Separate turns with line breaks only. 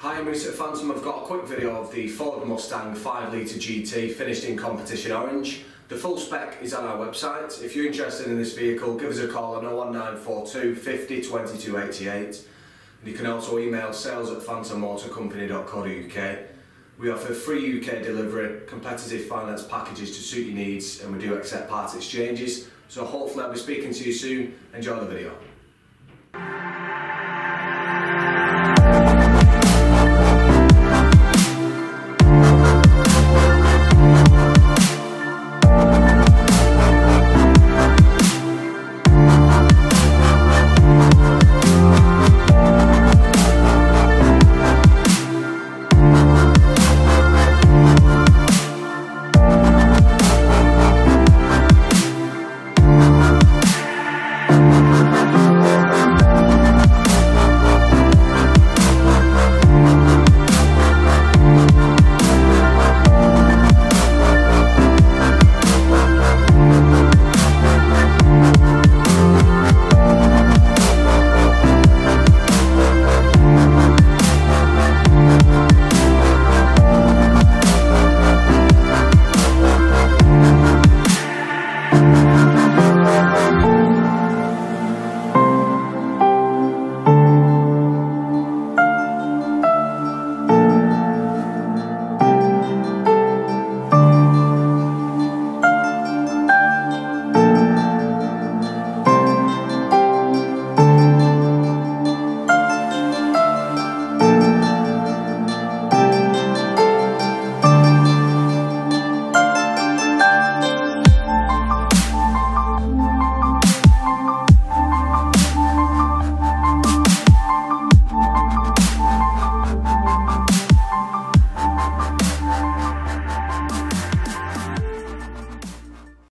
Hi, I'm Reese at Phantom. I've got a quick video of the Ford Mustang 5 litre GT finished in competition orange. The full spec is on our website. If you're interested in this vehicle, give us a call on 01942 50 2288. And you can also email sales at phantommotorcompany.co.uk. We offer free UK delivery, competitive finance packages to suit your needs, and we do accept part exchanges. So hopefully I'll be speaking to you soon. Enjoy the video.